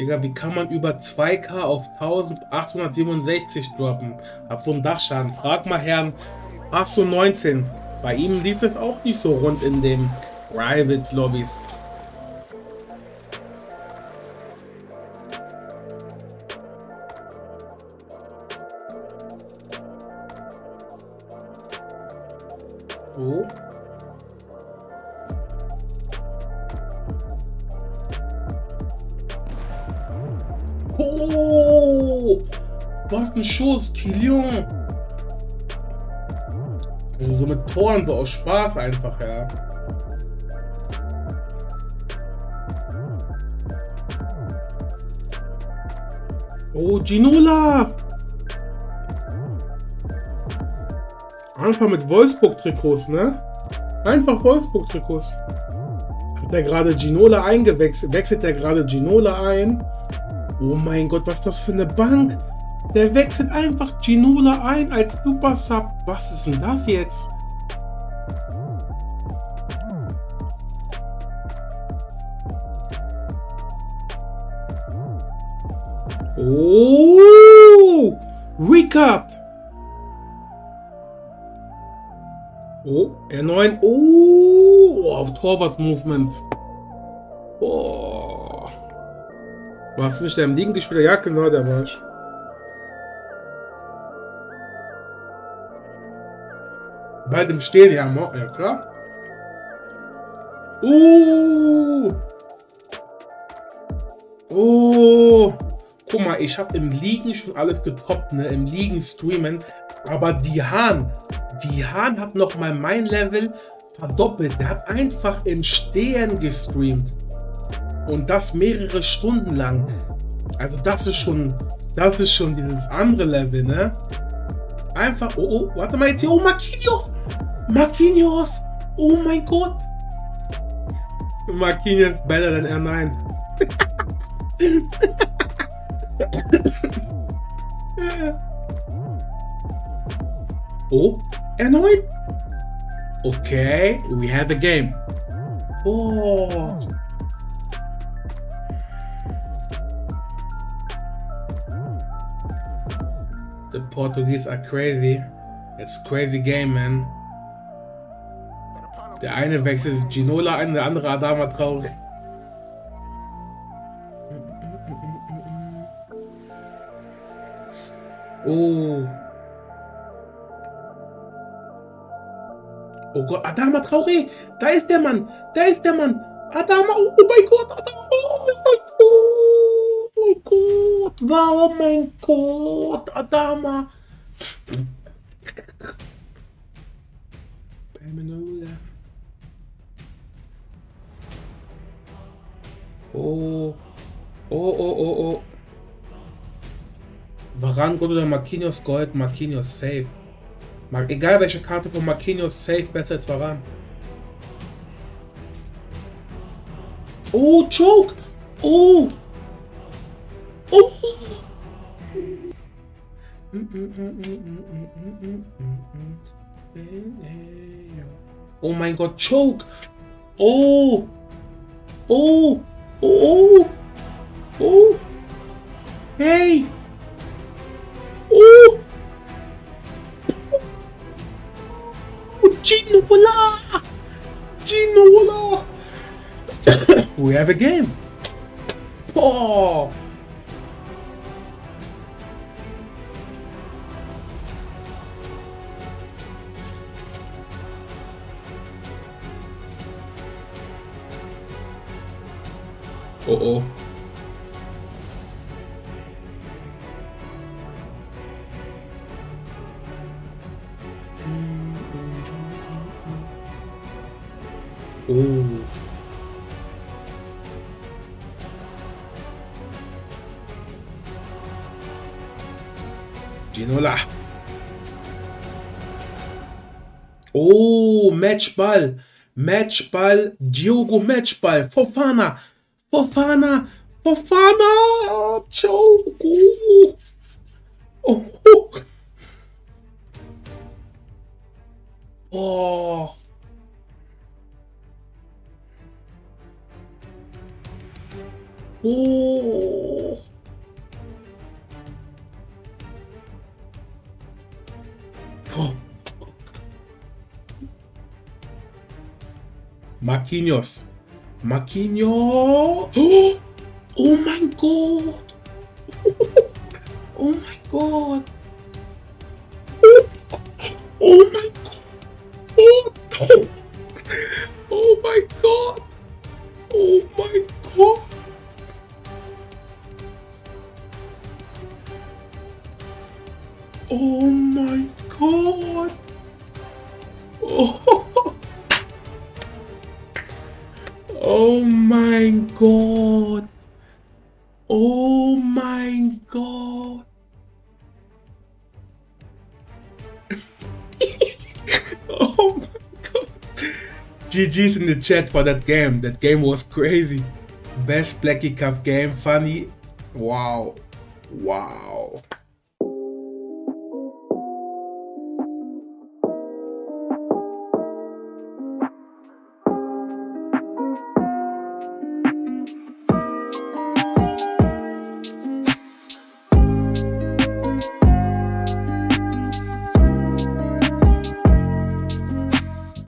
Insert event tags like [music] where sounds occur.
Digga, wie kann man über 2K auf 1867 droppen? Hab so einen Dachschaden. Frag mal Herrn Asso 19. Bei ihm lief es auch nicht so rund in den Rivals Oh! Was ein Schuss, Kilion! Also so mit Toren, so aus Spaß einfach, ja. Oh, Ginola! Einfach mit Wolfsburg-Trikots, ne? Einfach Wolfsburg-Trikots. Hat er gerade Ginola eingewechselt? Wechselt er gerade Ginola ein? Oh mein Gott, was ist das für eine Bank? Der wechselt einfach Ginola ein als Super Sub. Was ist denn das jetzt? Oh! Rickard! Oh, R9. Oh, Torwart-Movement. Oh. Warst du nicht der im Liegen gespielt? Ja, genau, der war ich. Bei dem Stehen, ja, ja klar. Uh. Oh. Guck mal, ich habe im Liegen schon alles getoppt, ne? Im Liegen streamen. Aber die Hahn, die Hahn hat noch mal mein Level verdoppelt. Der hat einfach im Stehen gestreamt. Und das mehrere Stunden lang. Also das ist schon, das ist schon dieses andere Level, ne? Einfach, oh, oh, warte mal jetzt hier. Oh, Marquinhos! Marquinhos! Oh mein Gott! Marquinhos better than R9. oh, R9? Okay, we have a game. Oh. The Portuguese are crazy. It's crazy game, man. Der eine wechselt Ginola ein, der andere Adama Traoré. Oh. Oh Gott, Adama Traoré. Da ist der Mann. Da ist der Mann. Adama. Oh mein Gott, Adama. Oh Oh mein Gott, Adama. Oh. Oh, oh, oh, oh. Varan Gold oder Marquinhos Gold, Marquinhos safe. Egal welche Karte von Marquinhos safe, besser als Varan. Oh, Choke! Oh! Oh! Oh mein Gott, Choke! Oh! Oh! Oh! Oh! Hey! Oh! Ginola! Ginola! [coughs] we have a game! Oh! Oh oh. Oh. Ginola. Oh, Matchball. Matchball. Diogo Matchball. Fofana. Fofana. Fofana. Diogo. Oh. Oh. Oh. oh. Marquinhos. Marquinhos. [gasps] Oh, [laughs] oh mein Gott. [gasps] Oh mein Gott. [gasps] Oh mein Gott. Oh mein Gott. Oh mein Gott. [laughs] Oh mein Gott. Oh. Oh my god. Oh mein Gott. [laughs] oh my god. GG's in the chat for that game. That game was crazy. Best Blackie Cup game. Funny. Wow. Wow.